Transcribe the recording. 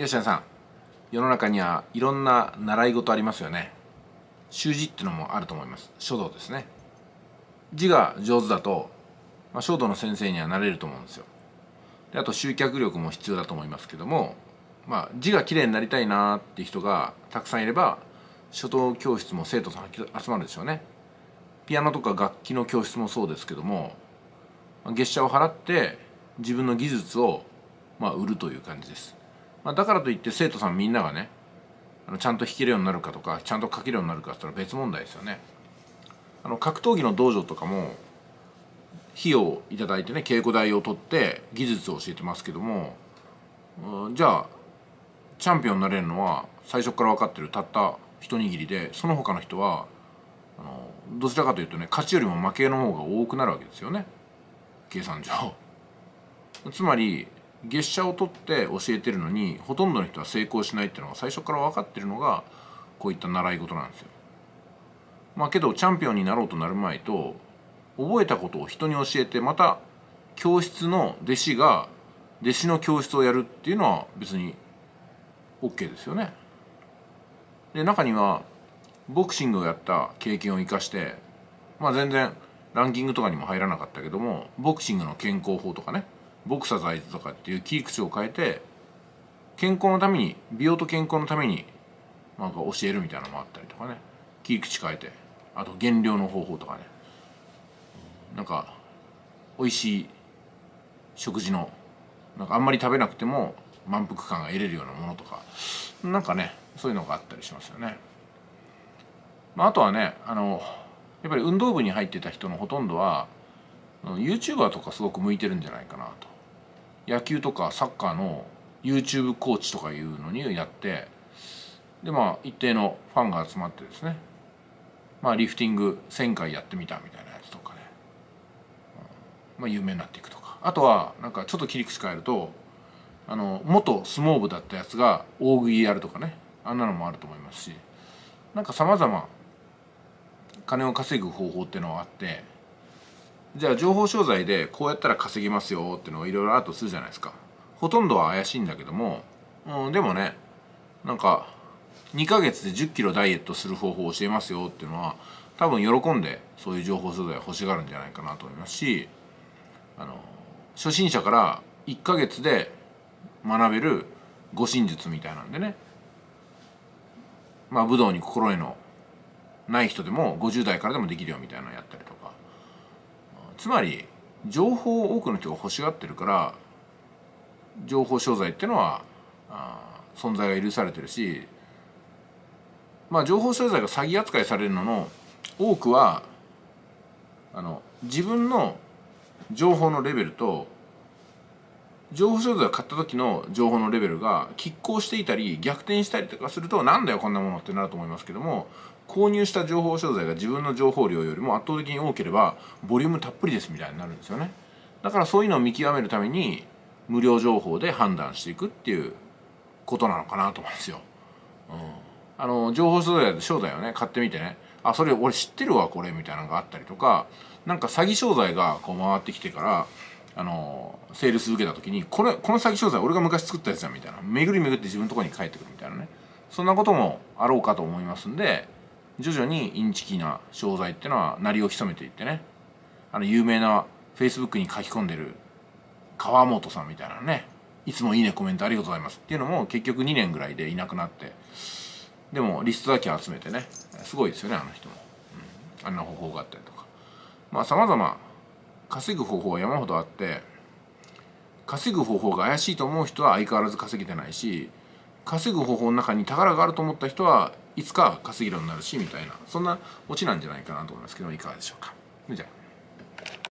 吉谷さん世の中にはいろんな習い事ありますよね。習字っていうのもあると思います。書道ですね。字が上手だと、まあ、書道の先生にはなれると思うんですよ。であと集客力も必要だと思いますけども、まあ、字がきれいになりたいなって人がたくさんいれば書道教室も生徒さん集まるでしょうね。ピアノとか楽器の教室もそうですけども月謝を払って自分の技術をまあ売るという感じです。まあ、だからといって生徒さんみんながねあのちゃんと弾けるようになるかとかちゃんと書けるようになるかって言ったら別問題ですよね。あの格闘技の道場とかも費用を頂いてね稽古代を取って技術を教えてますけどもじゃあチャンピオンになれるのは最初から分かってるたった一握りでその他の人はあのどちらかというとね勝ちよりも負けの方が多くなるわけですよね。計算上。つまり月謝を取って教えてるのにほとんどの人は成功しないっていうのが最初から分かってるのがこういった習い事なんですよ。まあけどチャンピオンになろうとなる前と覚えたことを人に教えてまた教室の弟子が弟子の教室をやるっていうのは別に OK ですよね。で中にはボクシングをやった経験を生かしてまあ全然ランキングとかにも入らなかったけどもボクシングの健康法とかねボクササイズとかっていう切り口を変えて健康のために美容と健康のためになんか教えるみたいなのもあったりとかね。切り口変えてあと減量の方法とかね。なんか美味しい食事のなんかあんまり食べなくても満腹感が得れるようなものとか。なんかねそういうのがあったりしますよね。まあ、あとはねあのやっぱり運動部に入ってた人のほとんどは YouTuber とかすごく向いてるんじゃないかなと。野球とかサッカーの YouTube コーチとかいうのにやってでまあ一定のファンが集まってですね。まあリフティング1,000回やってみたみたいなやつとかね、まあ有名になっていくとか。あとはなんかちょっと切り口変えるとあの元相撲部だったやつが大食いやるとかね。あんなのもあると思いますし。なんかさまざま金を稼ぐ方法っていうのはあってじゃあ情報商材でこうやったら稼ぎますよっていうのがいろいろあるとするじゃないですか。ほとんどは怪しいんだけども、うん、でもねなんか2ヶ月で1 0キロダイエットする方法を教えますよっていうのは多分喜んでそういう情報素材欲しがるんじゃないかなと思いますしあの初心者から1ヶ月で学べる護身術みたいなんでねまあ武道に心得のない人でも50代からでもできるよみたいなのをやったりとか。つまり情報を多くの人が欲しがってるから情報商材っていうのはあ存在が許されてるしまあ情報商材が詐欺扱いされるのの多くはあの自分の情報のレベルと情報商材を買った時の情報のレベルが拮抗していたり逆転したりとかするとなんだよこんなものってなると思いますけども購入した情報商材が自分の情報量よりも圧倒的に多ければボリュームたっぷりですみたいになるんですよね。だからそういうのを見極めるために無料情報で判断していくっていうことなのかなと思うんですよ、うん、あの情報商材商材をね買ってみてね。あそれ俺知ってるわこれみたいなのがあったりとかなんか詐欺商材がこう回ってきてからあのセールス受けた時にこれこの詐欺商材俺が昔作ったやつじゃんみたいな。巡り巡って自分のとこに帰ってくるみたいなね。そんなこともあろうかと思いますんで徐々にインチキな商材っていうのは鳴りを潜めていってね。あの有名なフェイスブックに書き込んでる川本さんみたいなね。いつもいいねコメントありがとうございますっていうのも結局2年ぐらいでいなくなって。でもリストだけ集めてね。すごいですよねあの人も、うん、あんな方法があったりとか。まあさまざま稼ぐ方法は山ほどあって稼ぐ方法が怪しいと思う人は相変わらず稼げてないし稼ぐ方法の中に宝があると思った人はいつか稼げるようになるしみたいなそんなオチなんじゃないかなと思いますけどいかがでしょうか。じゃあ。